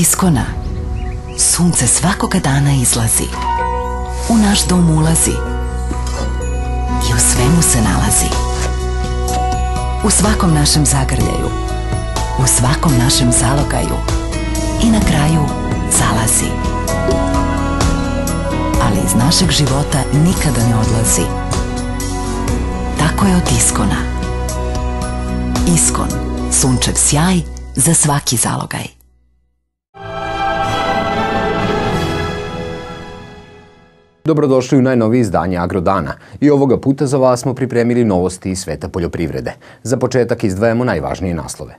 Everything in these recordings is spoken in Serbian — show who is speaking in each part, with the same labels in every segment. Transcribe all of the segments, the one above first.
Speaker 1: Iskona sunce svakoga dana izlazi. U naš dom ulazi i u svemu se nalazi. U svakom našem zagrljaju, u svakom našem zalogaju i na kraju zalazi. Ali iz našeg života nikada ne odlazi. Tako je od Iskona. Iskon, sunčev sjaj za svaki zalogaj.
Speaker 2: Dobrodošli u najnovije izdanje Agrodana. I ovoga puta za vas smo pripremili novosti iz sveta poljoprivrede. Za početak izdvajamo najvažnije naslove.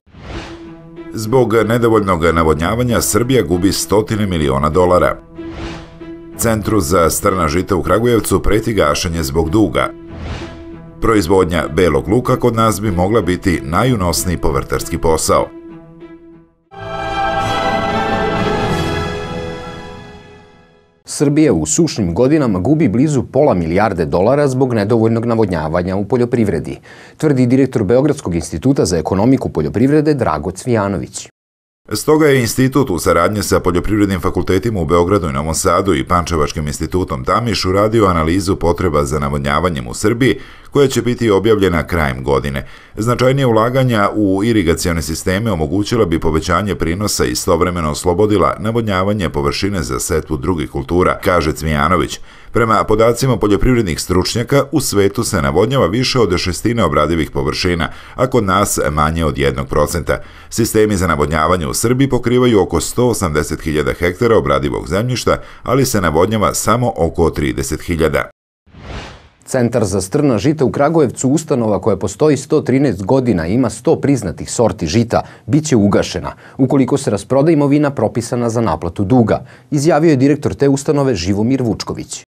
Speaker 3: Zbog nedovoljnog navodnjavanja Srbija gubi stotine miliona dolara. Centru za strna žita u Kragujevcu preti gašenje zbog duga. Proizvodnja belog luka kod nas bi mogla biti najunosniji povrtarski posao.
Speaker 2: Srbija u sušnim godinama gubi blizu pola milijarde dolara zbog nedovoljnog navodnjavanja u poljoprivredi, tvrdi direktor Beogradskog instituta za ekonomiku poljoprivrede Drago Cvijanović.
Speaker 3: Stoga je institut u saradnji sa poljoprivrednim fakultetima u Beogradu i Novom Sadu i Pančevačkim institutom Tamiš uradio analizu potreba za navodnjavanjem u Srbiji, koja će biti objavljena krajem godine. Značajnije ulaganja u irigacione sisteme omogućila bi povećanje prinosa i istovremeno oslobodila navodnjavanje površine za setvu drugih kultura, kaže Cvijanović. Prema podacima poljoprivrednih stručnjaka, u svetu se navodnjava više od šestine obradivih površina, a kod nas manje od 1%. Sistemi za navodnjavanje u Srbiji pokrivaju oko 180.000 hektara obradivog zemljišta, ali se navodnjava samo oko 30.000.
Speaker 2: Centar za strna žita u Kragujevcu, ustanova koja postoji 113 godina i ima 100 priznatih sorti žita, bit će ugašena ukoliko se rasproda imovina propisana za naplatu duga, izjavio je direktor te ustanove Živomir Vučković.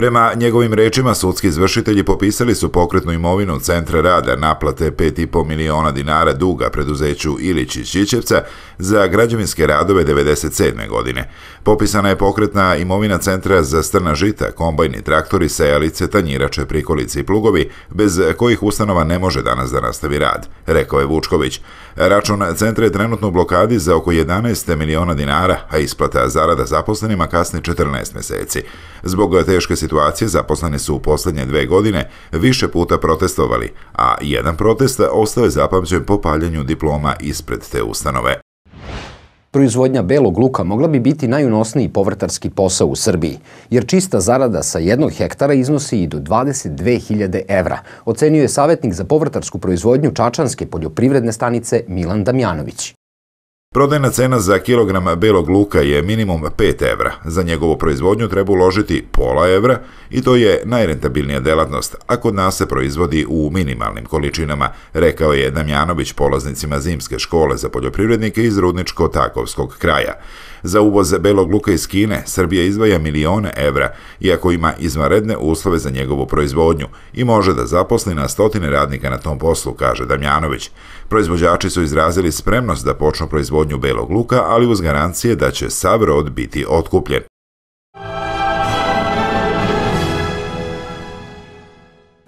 Speaker 3: Prema njegovim rečima, sudski izvršitelji popisali su pokretnu imovinu Centra rada naplate 5,5 miliona dinara duga preduzeću Ilić iz Čićevca za građevinske radove 97. godine. Popisana je pokretna imovina Centra za strna žita, kombajni traktori, sejalice, tanjirače, prikolice i plugovi, bez kojih ustanova ne može danas da nastavi rad, rekao je Vučković. Račun centra je trenutno u blokadi za oko 11 miliona dinara, a isplata zarada zaposlenima kasni 14 meseci. Zbog teške situacije zaposleni su u poslednje dve godine više puta protestovali, a jedan protest ostao je zapamćen po paljenju diploma ispred te ustanove.
Speaker 2: Proizvodnja belog luka mogla bi biti najunosniji povrtarski posao u Srbiji, jer čista zarada sa jednog hektara iznosi i do 22.000 evra, ocenio je savjetnik za povrtarsku proizvodnju Čačanske poljoprivredne stanice Milan Damjanović.
Speaker 3: Prodajna cena za kilogram belog luka je minimum 5 evra. Za njegovu proizvodnju treba uložiti pola evra i to je najrentabilnija delatnost, a kod nas se proizvodi u minimalnim količinama, rekao je Damjanović polaznicima zimske škole za poljoprivrednike iz Rudničko-Takovskog kraja. Za uvoz belog luka iz Kine Srbija izdvaja milione evra, iako ima izvanredne uslove za njegovu proizvodnju i može da zaposli na stotine radnika na tom poslu, kaže Damjanović. Proizvođači su izrazili spremnost da počnu proizvodnju belog luka, ali uz garancije da će sav rod biti otkupljen.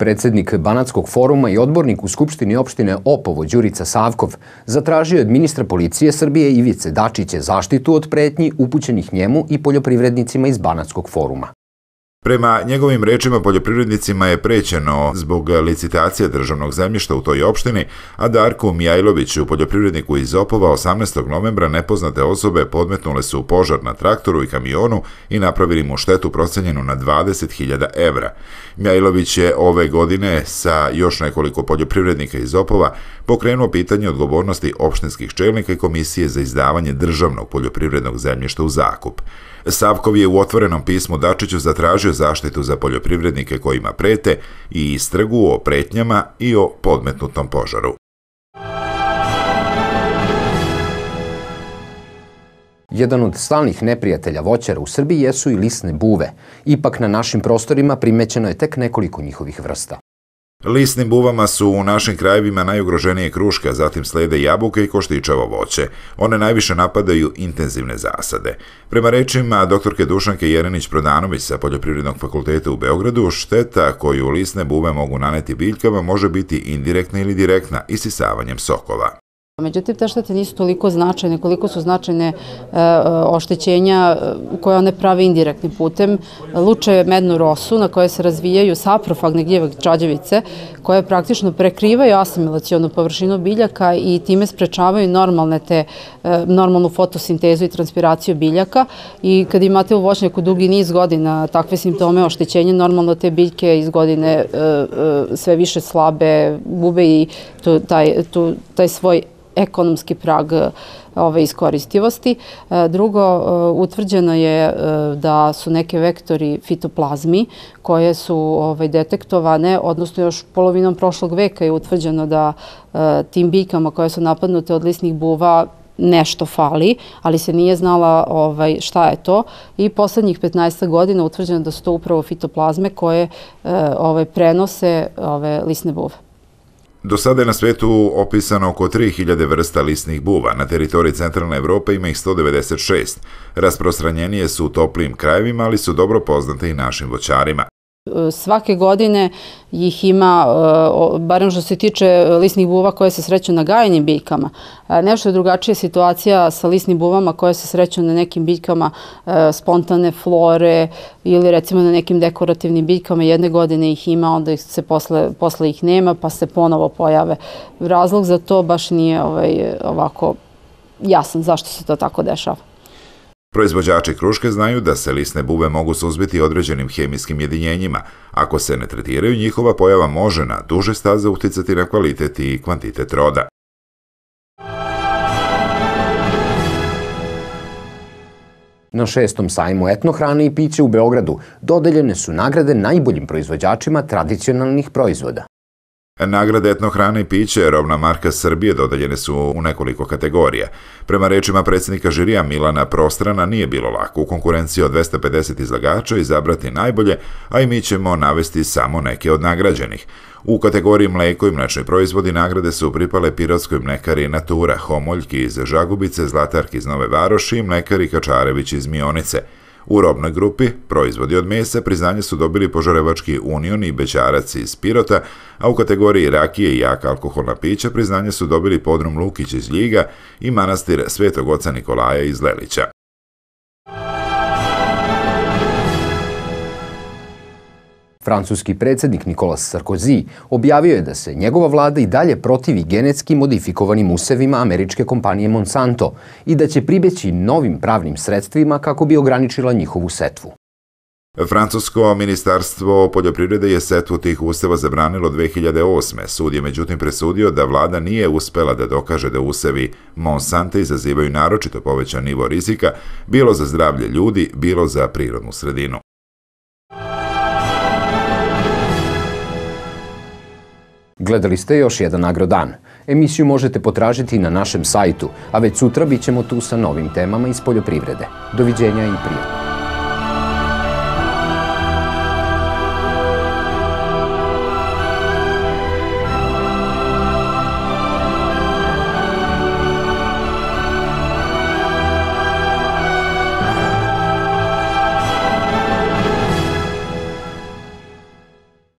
Speaker 2: Predsednik Banatskog foruma i odbornik u Skupštini opštine Opovo Đurica Savkov zatražio od ministra policije Srbije Ivice Dačiće zaštitu od pretnji upućenih njemu i poljoprivrednicima iz Banatskog foruma.
Speaker 3: Prema njegovim rečima poljoprivrednicima je prećeno zbog licitacije državnog zemljišta u toj opštini, a Darku Mijajloviću, poljoprivredniku iz Opova, 18. novembra nepoznate osobe podmetnule su požar na traktoru i kamionu i napravili mu štetu procenjenu na 20.000 evra. Mijajlović je ove godine sa još nekoliko poljoprivrednika iz Opova pokrenuo pitanje odgovornosti opštinskih čelnika i komisije za izdavanje državnog poljoprivrednog zemljišta u zakup. Savkov je u otvorenom pismu Dačiću zatražio zaštitu za poljoprivrednike kojima prete i istragu o pretnjama i o podmetnutom požaru.
Speaker 2: Jedan od stalnih neprijatelja voćara u Srbiji jesu i lisne buve. Ipak na našim prostorima primećeno je tek nekoliko njihovih vrsta.
Speaker 3: Lisnim buvama su u našim krajevima najugroženije kruške, zatim slede jabuke i koštičavo voće. One najviše napadaju intenzivne zasade. Prema rečima doktorke Dušanke Jerenić-Prodanović sa Poljoprivrednog fakulteta u Beogradu, šteta koju lisne buve mogu naneti biljkama može biti indirektna ili direktna isisavanjem sokova.
Speaker 4: Međutim, te štete nisu toliko značajne koliko su značajne e, oštećenja e, koje one prave indirektnim putem. Luče mednu rosu na kojoj se razvijaju saprofagne gljive čađevice koje praktično prekrivaju asimilacijonu površinu biljaka i time sprečavaju normalne te, e, normalnu fotosintezu i transpiraciju biljaka i kad imate u voćnjaku dugi niz godina takve simptome oštećenja, normalno te biljke iz godine sve više slabe, gube i tu, taj, tu, taj svoj ekonomski prag e, ove iskoristivosti. E, drugo, e, utvrđeno je da su neke vektori fitoplazmi koje su ovaj, detektovane, odnosno još polovinom prošlog veka je utvrđeno da tim biljkama koje su napadnute od lisnih buva nešto fali, ali se nije znala ovaj, šta je to i poslednjih 15 godina utvrđeno da su to upravo fitoplazme koje ovaj, prenose ove lisne buve.
Speaker 3: Do sada je na svetu opisano oko 3000 vrsta lisnih buva, na teritoriji centralne Evrope ima ih 196. Rasprostranjenije su u toplijim krajevima, ali su dobro poznate i našim voćarima.
Speaker 4: Svake godine ih ima, e, barem što se tiče lisnih buva koje se sreću na gajenim biljkama. E, nešto je drugačija situacija sa lisnim buvama koje se sreću na nekim biljkama e, spontane flore ili recimo na nekim dekorativnim biljkama. Jedne godine ih ima, onda se posle, posle ih nema pa se ponovo pojave. Razlog za to baš nije ovaj, ovako jasan zašto se to tako dešava.
Speaker 3: Proizvođači kruške znaju da se lisne bube mogu suzbiti određenim hemijskim jedinjenjima. Ako se ne tretiraju, njihova pojava može na duže staze uticati na kvalitet i kvantitet roda.
Speaker 2: Na šestom sajmu etnohrane i piće u Beogradu dodeljene su nagrade najboljim proizvođačima tradicionalnih proizvoda.
Speaker 3: Nagrade etnohrane i piće Rovna marka Srbije dodaljene su u nekoliko kategorija. Prema rečima predsjednika žirija Milana Prostrana nije bilo lako u konkurenciji od 250 izlagača izabrati najbolje, a i mi ćemo navesti samo neke od nagrađenih. U kategoriji mleko i mlečni proizvodi nagrade su pripale pirotskoj mlekari Natura, Homoljki iz Žagubice, Zlatarki iz Nove Varoši i mlekari Kačarević iz Mionice – U robnoj grupi proizvodi od mesa priznanje su dobili Požarevački union i Bećarac iz Pirota, a u kategoriji rakije i jaka alkoholna pića priznanje su dobili Podrum Lukić iz Ljiga i manastir Svetog oca Nikolaja iz Lelića.
Speaker 2: Francuski predsednik Nicolas Sarkozy objavio je da se njegova vlada i dalje protivi genetski modifikovanim usevima američke kompanije Monsanto i da će pribeći novim pravnim sredstvima kako bi ograničila njihovu setvu.
Speaker 3: Francusko ministarstvo poljoprivrede je setvu tih useva zabranilo 2008. Sud je međutim presudio da vlada nije uspela da dokaže da usevi Monsanto izazivaju naročito povećan nivo rizika, bilo za zdravlje ljudi, bilo za prirodnu sredinu.
Speaker 2: Gledali ste još jedan agrodan. Emisiju možete potražiti na našem sajtu, a već sutra bit ćemo tu sa novim temama iz poljoprivrede. Doviđenja i prijatno.